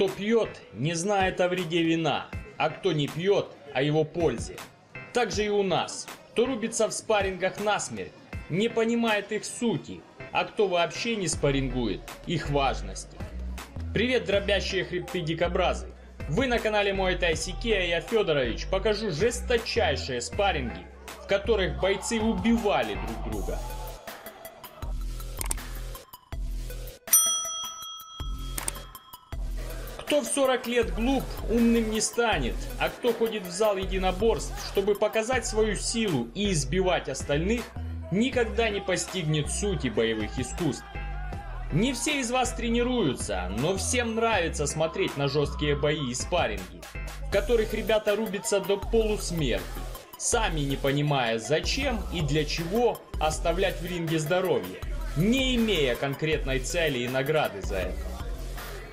Кто пьет, не знает о вреде вина, а кто не пьет, о его пользе. Так же и у нас. Кто рубится в спаррингах насмерть, не понимает их сути, а кто вообще не спаррингует, их важности. Привет, дробящие хребты дикобразы! Вы на канале Мой Тайсике, а я Федорович покажу жесточайшие спарринги, в которых бойцы убивали друг друга. Кто в 40 лет глуп, умным не станет, а кто ходит в зал единоборств, чтобы показать свою силу и избивать остальных, никогда не постигнет сути боевых искусств. Не все из вас тренируются, но всем нравится смотреть на жесткие бои и спарринги, в которых ребята рубятся до полусмерти, сами не понимая зачем и для чего оставлять в ринге здоровье, не имея конкретной цели и награды за это.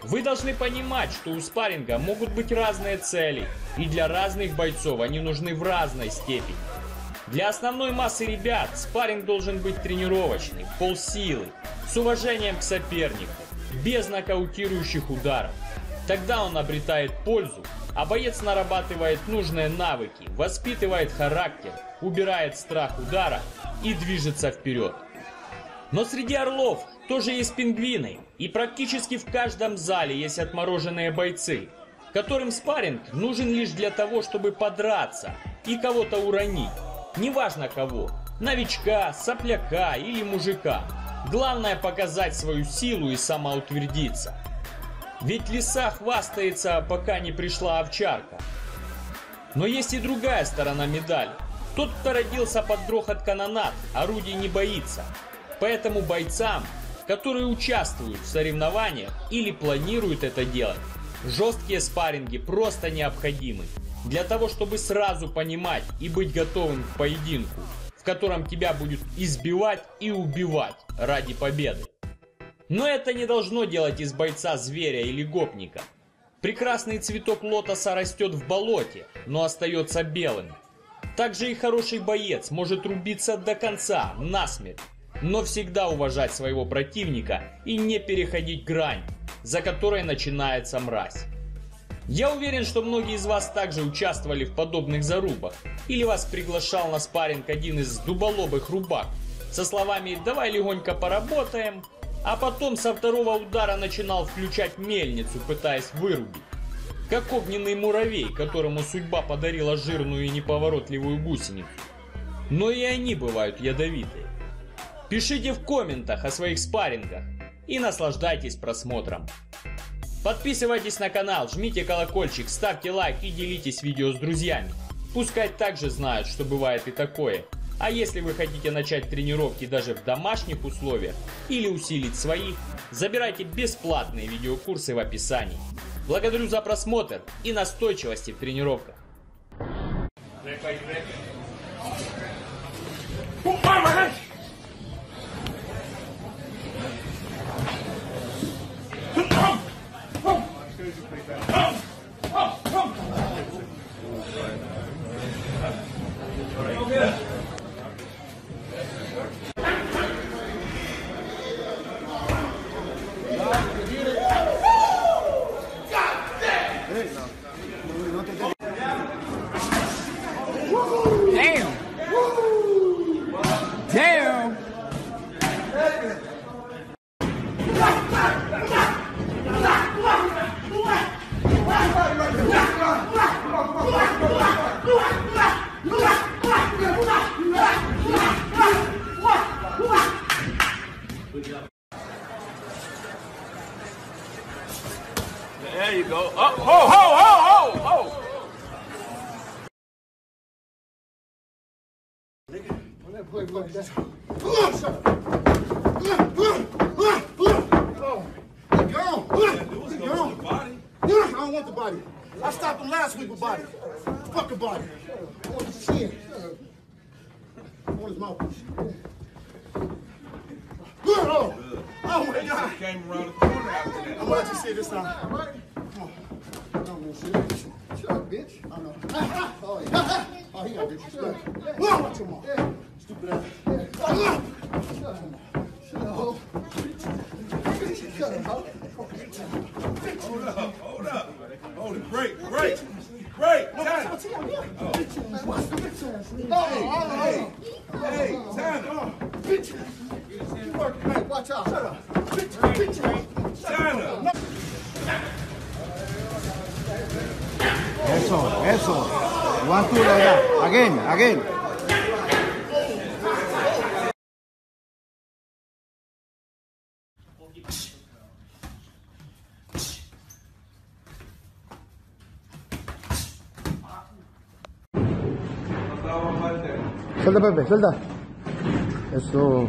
Вы должны понимать, что у спарринга могут быть разные цели, и для разных бойцов они нужны в разной степени. Для основной массы ребят спарринг должен быть тренировочный, полсилы, с уважением к сопернику, без нокаутирующих ударов. Тогда он обретает пользу, а боец нарабатывает нужные навыки, воспитывает характер, убирает страх удара и движется вперед. Но среди орлов тоже есть пингвины, и практически в каждом зале есть отмороженные бойцы, которым спарринг нужен лишь для того, чтобы подраться и кого-то уронить. Неважно кого, новичка, сопляка или мужика. Главное показать свою силу и самоутвердиться. Ведь лиса хвастается, пока не пришла овчарка. Но есть и другая сторона медали. Тот, кто родился под грохот канонат, орудий не боится. Поэтому бойцам, которые участвуют в соревнованиях или планируют это делать, жесткие спарринги просто необходимы. Для того, чтобы сразу понимать и быть готовым к поединку, в котором тебя будет избивать и убивать ради победы. Но это не должно делать из бойца зверя или гопника. Прекрасный цветок лотоса растет в болоте, но остается белым. Также и хороший боец может рубиться до конца, насмерть, но всегда уважать своего противника и не переходить грань, за которой начинается мразь. Я уверен, что многие из вас также участвовали в подобных зарубах, или вас приглашал на спарринг один из дуболобых рубак, со словами «давай легонько поработаем», а потом со второго удара начинал включать мельницу, пытаясь вырубить. Как огненный муравей, которому судьба подарила жирную и неповоротливую гусеницу. Но и они бывают ядовитые. Пишите в комментах о своих спаррингах и наслаждайтесь просмотром. Подписывайтесь на канал, жмите колокольчик, ставьте лайк и делитесь видео с друзьями. Пускай также знают, что бывает и такое. А если вы хотите начать тренировки даже в домашних условиях или усилить свои, забирайте бесплатные видеокурсы в описании. Благодарю за просмотр и настойчивости в тренировках. physically better. Come, come, come. Let go. Let go. I don't want the body. I stopped him last week with body. Fuck the body. I want his chin. I want his mouth. Oh, oh my God. Came around the corner after that. I'm gonna let you see this time. Come on. Don't want shit. Shut up, bitch. I know. Oh, yeah. Oh, he got disrespect. Watch him off. Dobra. So, hold up, hold up. Hold it, break, break, break. Time. Oh, oh, oh. Hey, hey, time. Bitch. You working late, watch out. Shut up. Bitch, bitch. China. Eso, eso. One, two, like that. Again, again. Suelta, Pepe, suelta. Eso.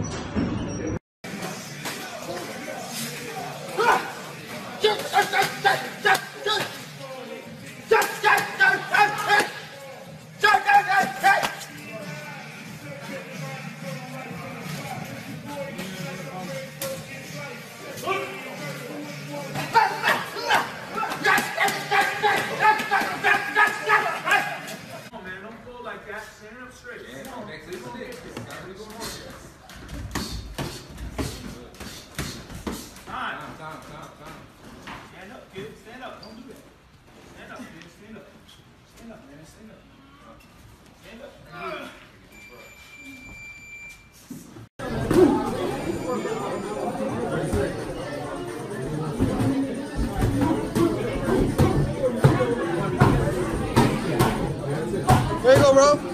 There you go, bro.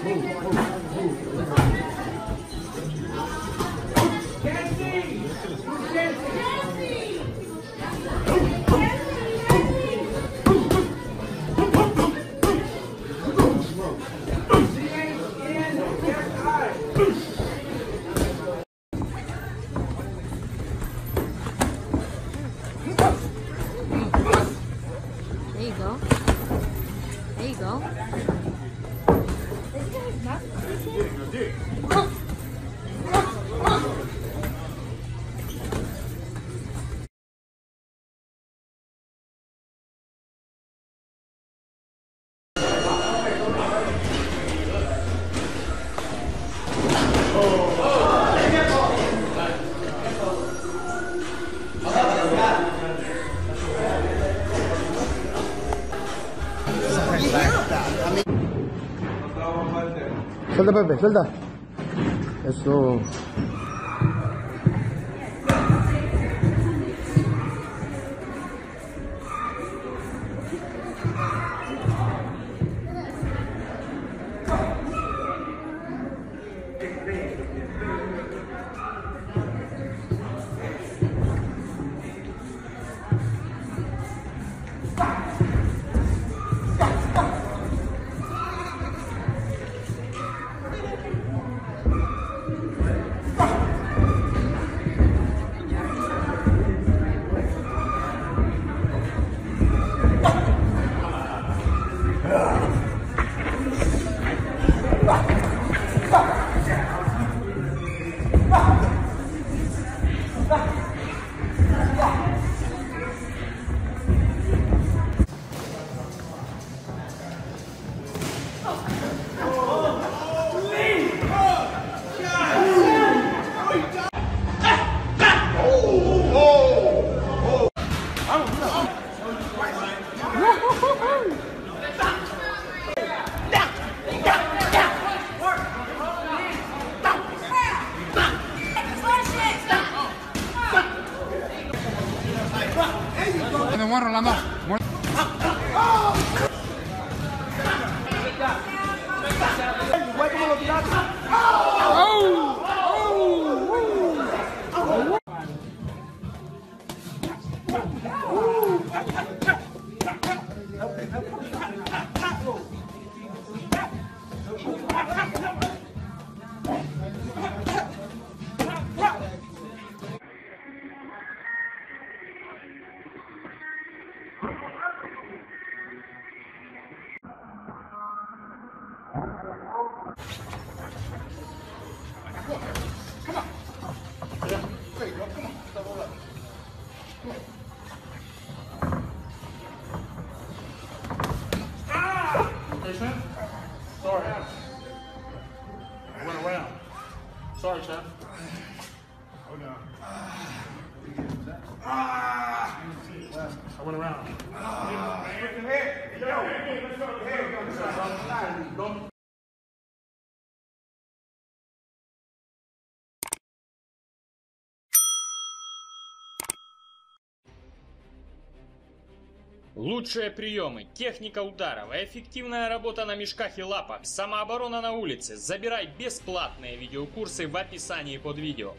well. Suelta, Pepe, suelta. Eso. Rolando, muere Rolando. sorry, Oh, no. I went around. Hey, hey, hey. Hey, Лучшие приемы, техника ударов, эффективная работа на мешках и лапах, самооборона на улице. Забирай бесплатные видеокурсы в описании под видео.